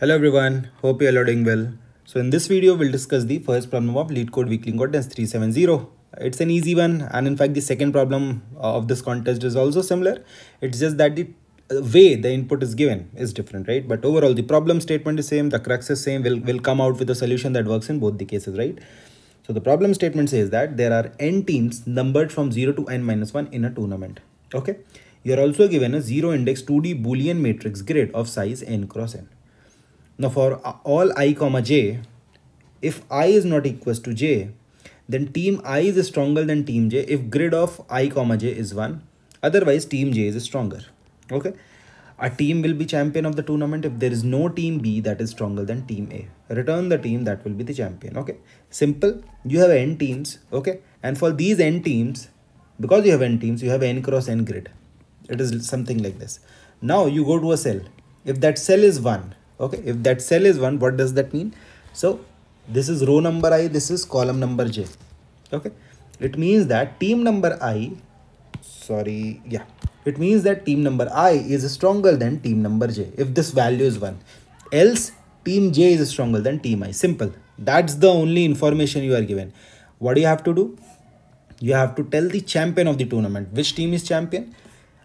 Hello everyone, hope you are doing well. So in this video, we'll discuss the first problem of LeetCode weekly contest 370. It's an easy one and in fact the second problem uh, of this contest is also similar. It's just that the uh, way the input is given is different, right? But overall the problem statement is same, the crux is same, we'll, we'll come out with a solution that works in both the cases, right? So the problem statement says that there are n teams numbered from 0 to n minus 1 in a tournament, okay? You are also given a zero index 2D Boolean matrix grid of size n cross n. Now for all i comma j, if i is not equals to j, then team i is stronger than team j if grid of i comma j is 1. Otherwise team j is stronger. Okay. A team will be champion of the tournament if there is no team B that is stronger than team A. Return the team that will be the champion. Okay. Simple. You have n teams. Okay. And for these n teams, because you have n teams, you have n cross n grid. It is something like this. Now you go to a cell. If that cell is 1, okay if that cell is 1 what does that mean? So this is row number i this is column number j. Okay it means that team number i sorry yeah it means that team number i is stronger than team number j if this value is 1 else team j is stronger than team i. Simple. That's the only information you are given. What do you have to do? You have to tell the champion of the tournament which team is champion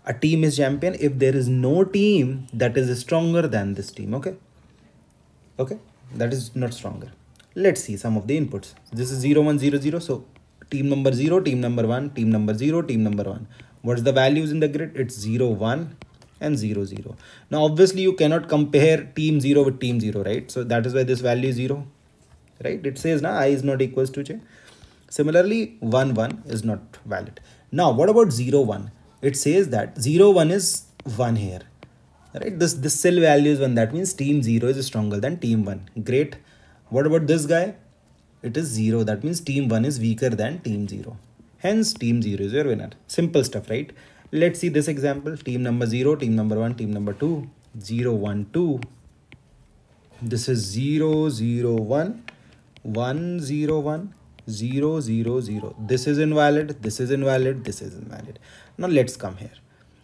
a team is champion. If there is no team that is stronger than this team okay? Okay? That is not stronger. Let's see some of the inputs. This is 0 1 0 0 so team number 0 team number 1 team number 0 team number 1 what's the values in the grid? It's 0 1 and 0 0 now obviously you cannot compare team 0 with team 0 right? So that is why this value is 0 right? It says now i is not equals to j. Similarly 1 1 is not valid. Now what about 0 1 it says that 0 1 is 1 here right? This this cell value is 1 that means team 0 is stronger than team 1 great. What about this guy? It is 0 that means team 1 is weaker than team 0 hence team 0 is your winner. Simple stuff right? Let's see this example. Team number 0 team number 1 team number 2 0 1 2 this is 0 0 1 1 0 1 0 0 0 this is invalid this is invalid this is invalid. Now let's come here.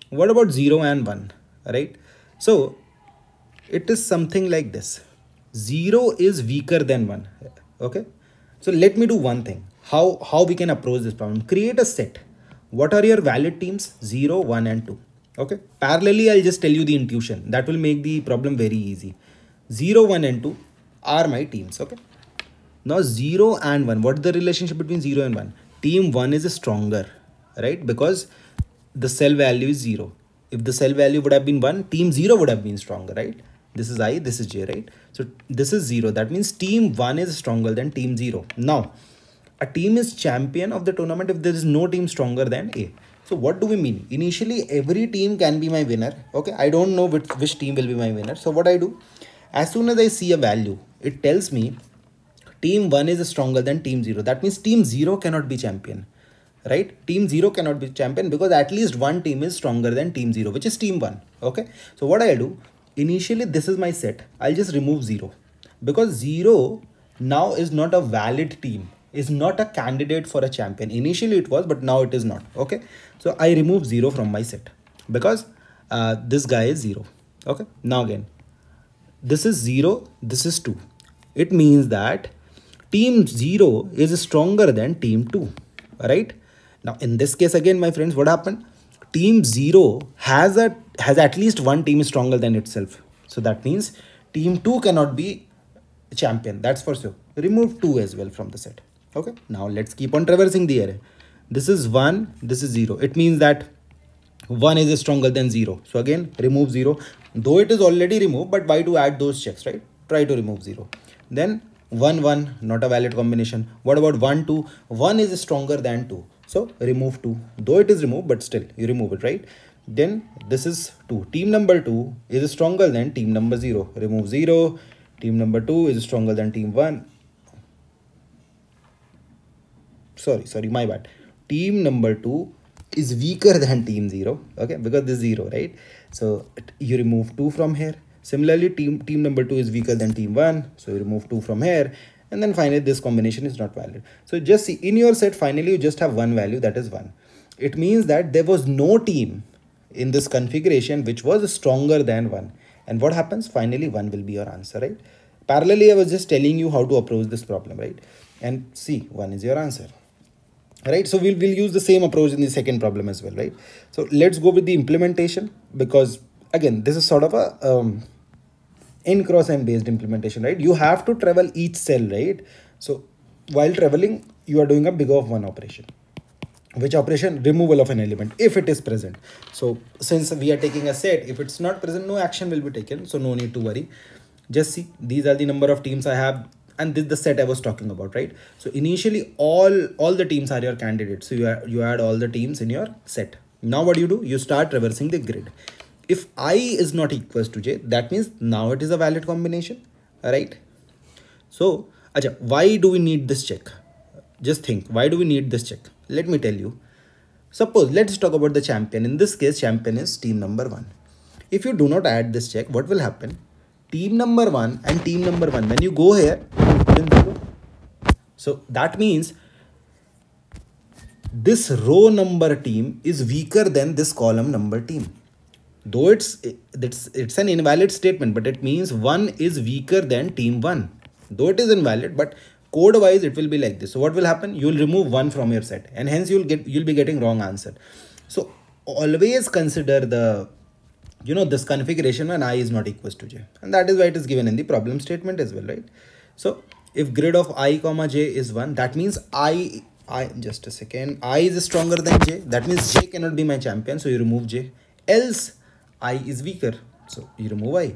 What about 0 and 1 right? So it is something like this. 0 is weaker than 1 okay? So let me do one thing. How how we can approach this problem? Create a set. What are your valid teams? 0 1 and 2 okay? Parallelly i'll just tell you the intuition. That will make the problem very easy. 0 1 and 2 are my teams okay now 0 and 1, what is the relationship between 0 and 1? Team 1 is stronger, right? Because the cell value is 0. If the cell value would have been 1, team 0 would have been stronger, right? This is I, this is J, right? So this is 0. That means team 1 is stronger than team 0. Now, a team is champion of the tournament if there is no team stronger than A. So what do we mean? Initially, every team can be my winner. Okay, I don't know which, which team will be my winner. So what I do? As soon as I see a value, it tells me team 1 is stronger than team 0 that means team 0 cannot be champion right? Team 0 cannot be champion because at least one team is stronger than team 0 which is team 1 okay? So what i'll do initially this is my set. I'll just remove 0 because 0 now is not a valid team is not a candidate for a champion. Initially it was but now it is not okay? So i remove 0 from my set because uh, this guy is 0 okay? Now again this is 0 this is 2 it means that team 0 is stronger than team 2 right? Now in this case again my friends what happened? Team 0 has a has at least one team stronger than itself. So that means team 2 cannot be champion that's for sure. Remove 2 as well from the set okay? Now let's keep on traversing the array. This is 1 this is 0 it means that 1 is stronger than 0 so again remove 0 though it is already removed but why to add those checks right? Try to remove 0 then 1 1 not a valid combination. What about 1 2 1 is stronger than 2 so remove 2 though it is removed but still you remove it right? Then this is 2 team number 2 is stronger than team number 0 remove 0 team number 2 is stronger than team 1 sorry sorry my bad. Team number 2 is weaker than team 0 okay? Because this 0 right? So you remove 2 from here Similarly, team, team number 2 is weaker than team 1. So you remove 2 from here. And then finally, this combination is not valid. So just see, in your set, finally, you just have one value, that is 1. It means that there was no team in this configuration which was stronger than 1. and what happens finally 1 will be your answer right parallelly i was just telling you how to approach this problem right and see 1 is your answer right so we'll, we'll use the same approach in the second problem as well right so let's go with the implementation because again this is sort of a um, n cross n based implementation right? You have to travel each cell right? So while traveling you are doing a big of one operation which operation? Removal of an element if it is present. So since we are taking a set if it's not present no action will be taken. So no need to worry. Just see these are the number of teams i have and this is the set i was talking about right? So initially all all the teams are your candidates. So you, are, you add all the teams in your set. Now what do you do? You start traversing the grid if i is not equals to j that means now it is a valid combination right? So acha, why do we need this check? Just think why do we need this check? Let me tell you. Suppose let's talk about the champion. In this case champion is team number one. If you do not add this check what will happen? Team number one and team number one. When you go here so that means this row number team is weaker than this column number team though it's it's it's an invalid statement but it means one is weaker than team one. Though it is invalid but code wise it will be like this. So what will happen? You will remove one from your set and hence you'll get you'll be getting wrong answer. So always consider the you know this configuration when i is not equals to j. And that is why it is given in the problem statement as well right? So if grid of i comma j is 1 that means i i just a second. I is stronger than j. That means j cannot be my champion so you remove j. Else i is weaker so you remove i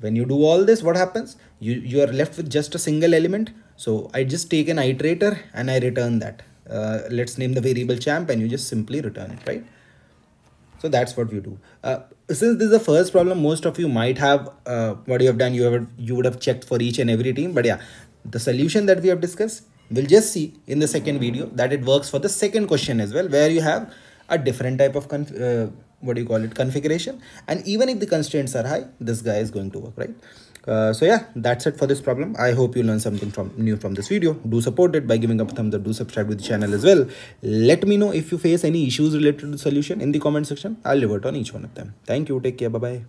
when you do all this what happens you you are left with just a single element so I just take an iterator and I return that. Uh, let's name the variable champ and you just simply return it, right? So that's what we do. Uh, since this is the first problem, most of you might have uh, what you have done. You have you would have checked for each and every team. But yeah, the solution that we have discussed, we'll just see in the second video that it works for the second question as well, where you have a different type of uh, what do you call it configuration. And even if the constraints are high, this guy is going to work, right? Uh, so yeah that's it for this problem. I hope you learned something from new from this video. Do support it by giving up a thumbs up. Do subscribe to the channel as well. Let me know if you face any issues related to the solution in the comment section. I'll revert on each one of them. Thank you. Take care. Bye bye